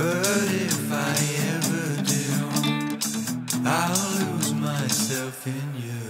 But if I ever do, I'll lose myself in you.